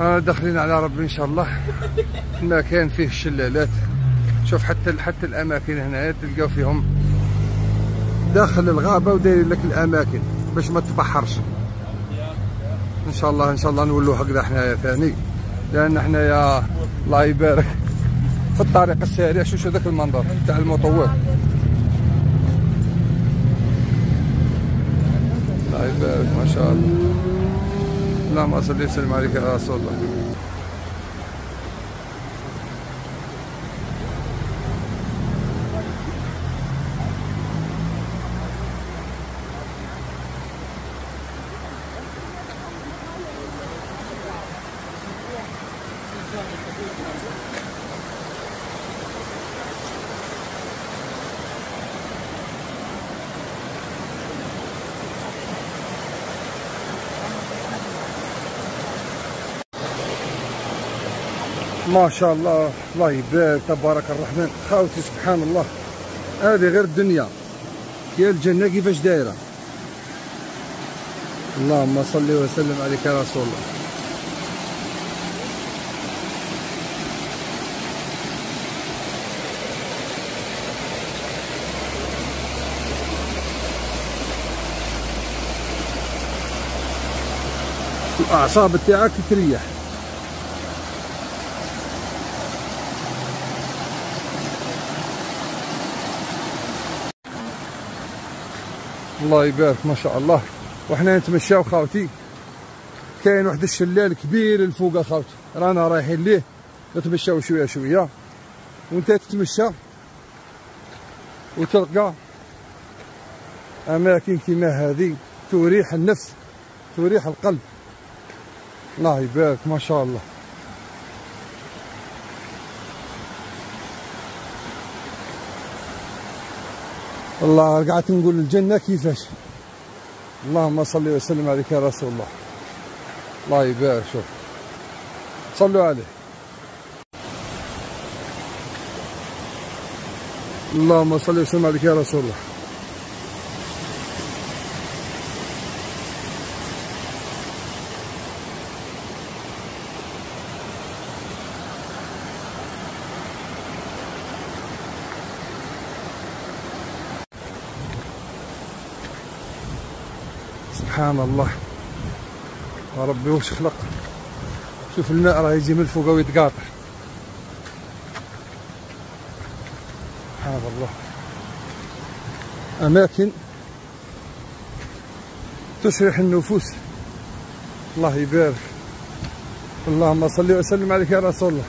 آه داخلين على ربي إن شاء الله. المكان فيه الشلالات. شوف حتى حتى الأماكن هنا تلقاو فيهم داخل الغابة ودايرين لك الأماكن باش ما تبحرش إن شاء الله إن شاء الله نولوا هكذا حنايا ثاني. لأن حنايا الله يبارك في الطريق السريع. شوف هذاك المنظر تاع المطور الله يبارك ما شاء الله. اللهم صل وسلم عليك يا رسول الله. ما شاء الله. الله يبارك. تبارك الرحمن. خاوتي سبحان الله. هذه غير الدنيا. يا الجنة كيفاش دايرة؟ اللهم صل وسلم عليك يا رسول الله. الأعصاب تاعك تريح. الله يبارك ما شاء الله. وحنا نتمشاو خاوتي. كاين واحد الشلال كبير الفوق خاوتي. رانا رايحين ليه؟ نتمشاو شوية شوية. وأنت تتمشى. وتلقى أماكن كيما هذه. تريح النفس. تريح القلب. الله يبارك ما شاء الله. الله قعدت نقول الجنة كيفاش؟ اللهم صل وسلم عليك يا رسول الله. الله يبارك شوف صلوا عليه. اللهم صل وسلم عليك يا رسول الله. سبحان الله. ربي واش خلق؟ شوف الماء راه يجي من الفوق ويتقاطع سبحان الله. أماكن تشرح النفوس. الله يبارك. اللهم صل وسلم عليك يا رسول الله.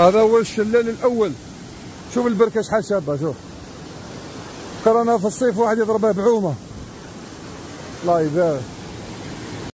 هذا هو الشلال الأول. شوف البركة شحال شابة شوف. كرنا في الصيف واحد يضربها بعومة. الله يبارك.